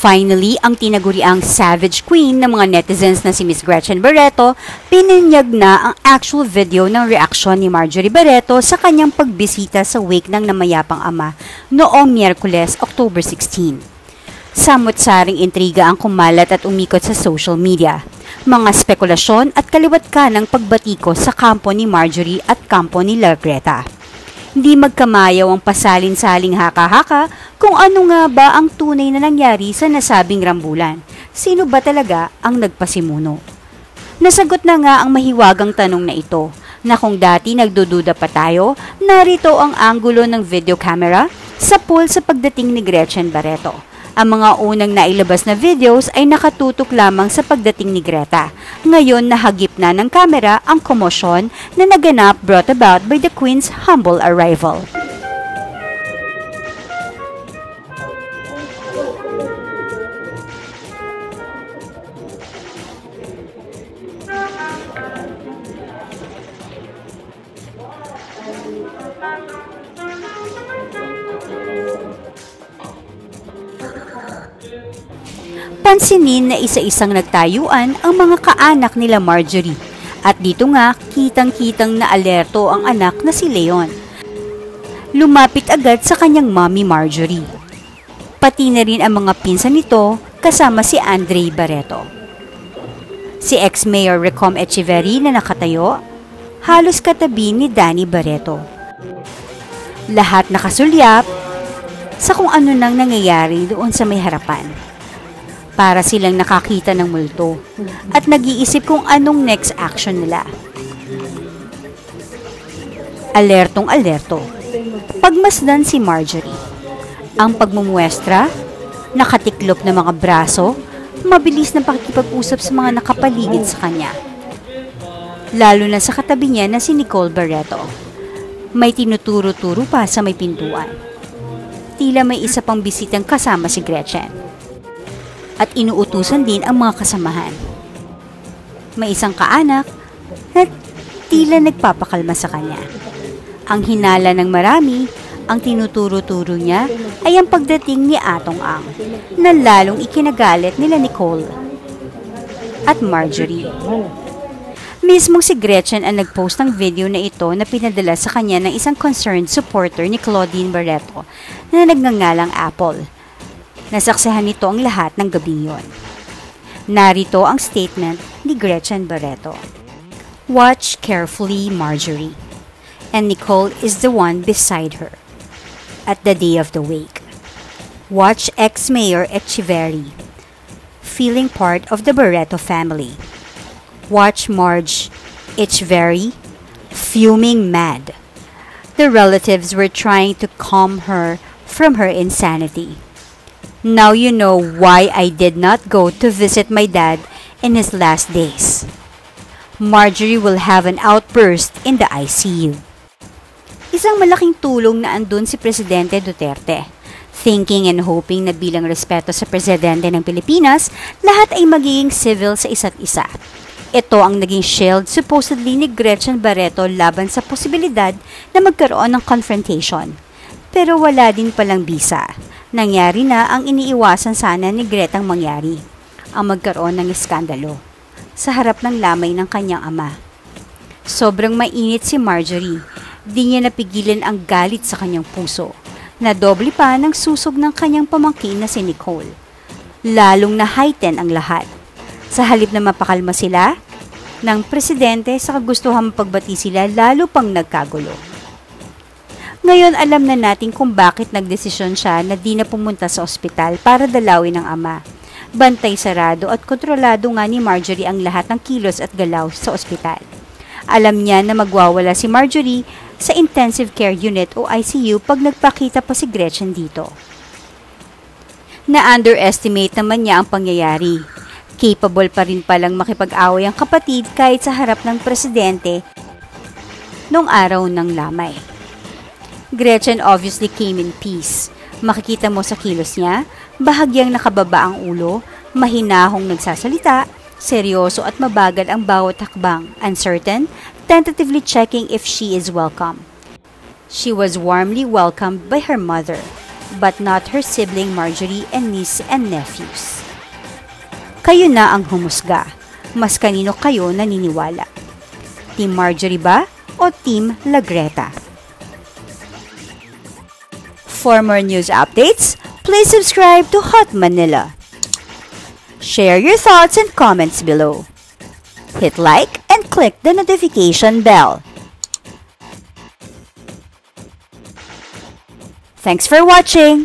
Finally, ang tinaguriang Savage Queen ng mga netizens na si Miss Gretchen Barreto, pininyag na ang actual video ng reaksyon ni Marjorie Barreto sa kanyang pagbisita sa wake ng namayapang ama noong Miyerkules, October 16. Samot-saring intriga ang kumalat at umikot sa social media. Mga spekulasyon at kaliwat ka ng pagbatiko sa kampo ni Marjorie at kampo ni La Greta. Hindi magkamayaw ang pasalin-saling haka-haka kung ano nga ba ang tunay na nangyari sa nasabing rambulan. Sino ba talaga ang nagpasimuno? Nasagot na nga ang mahiwagang tanong na ito na kung dati nagdududa pa tayo, narito ang anggulo ng video camera sa pool sa pagdating ni Gretchen Barreto. Ang mga unang nailabas na videos ay nakatutok lamang sa pagdating ni Greta. Ngayon nahagip na ng kamera ang komosyon na naganap brought about by the Queen's humble arrival. Pansinin na isa-isang nagtayuan ang mga kaanak nila Marjorie. At dito nga, kitang-kitang na alerto ang anak na si Leon. Lumapit agad sa kanyang mommy Marjorie. Pati na rin ang mga pinsan nito kasama si Andre Barreto. Si ex-mayor Recom Echeverry na nakatayo, halos katabi ni Danny Barreto. Lahat nakasulyap sa kung ano nang nangyayari doon sa may harapan para silang nakakita ng multo at nag-iisip kung anong next action nila. Alertong alerto. Pagmasdan si Marjorie. Ang pagmumuestra, nakatiklop na mga braso, mabilis na pakikipag-usap sa mga nakapaligid sa kanya. Lalo na sa katabi niya na si Nicole Barreto. May tinuturo-turo pa sa may pintuan. Tila may isa pang bisitang kasama si Gretchen at inuutusan din ang mga kasamahan. May isang kaanak na tila nagpapakalma sa kanya. Ang hinala ng marami, ang tinuturo-turo niya ay ang pagdating ni Atong Ang na lalong ikinagalit nila Nicole at Marjorie. Mismong si Gretchen ang nag-post ng video na ito na pinadala sa kanya ng isang concerned supporter ni Claudine Barreto na nagngangalang Apple Nasaksihan nito ang lahat ng gabing yon. Narito ang statement ni Gretchen Barreto. Watch carefully, Marjorie. And Nicole is the one beside her. At the day of the wake. Watch ex-mayor Echeverry. Feeling part of the Barreto family. Watch Marge Echeverry. Fuming mad. The relatives were trying to calm her from her insanity. Now you know why I did not go to visit my dad in his last days. Marjorie will have an outburst in the ICU. Isang malaking tulong na andun si Presidente Duterte. Thinking and hoping na bilang respeto sa Presidente ng Pilipinas, lahat ay magiging civil sa isa't isa. Ito ang naging shield supposedly ni Gretchen Barreto laban sa posibilidad na magkaroon ng confrontation. Pero wala din palang bisa Nangyari na ang iniiwasan sana ni Gretang mangyari, ang magkaroon ng iskandalo, sa harap ng lamay ng kanyang ama. Sobrang mainit si Marjorie, di niya napigilan ang galit sa kanyang puso, na doble pa ng susog ng kanyang pamangkin na si Nicole. Lalong na heighten ang lahat. Sa halip na mapakalma sila, ng presidente sa kagustuhan mapagbati sila lalo pang nagkagulo. Ngayon alam na natin kung bakit nagdesisyon siya na di na pumunta sa ospital para dalawin ng ama. Bantay sarado at kontrolado nga ni Marjorie ang lahat ng kilos at galaw sa ospital. Alam niya na magwawala si Marjorie sa intensive care unit o ICU pag nagpakita pa si Gretchen dito. Na-underestimate naman niya ang pangyayari. Capable pa rin palang makipag-away ang kapatid kahit sa harap ng presidente nung araw ng lamay. Gretchen obviously came in peace. Makikita mo sa kilos niya, bahagyang nakababa ang ulo, mahinahong nagsasalita, seryoso at mabagal ang bawat hakbang, uncertain, tentatively checking if she is welcome. She was warmly welcomed by her mother, but not her sibling Marjorie and niece and nephews. Kayo na ang humusga. Mas kanino kayo naniniwala? Team Marjorie ba o Team Lagreta? For more news updates, please subscribe to Hot Manila. Share your thoughts and comments below. Hit like and click the notification bell. Thanks for watching!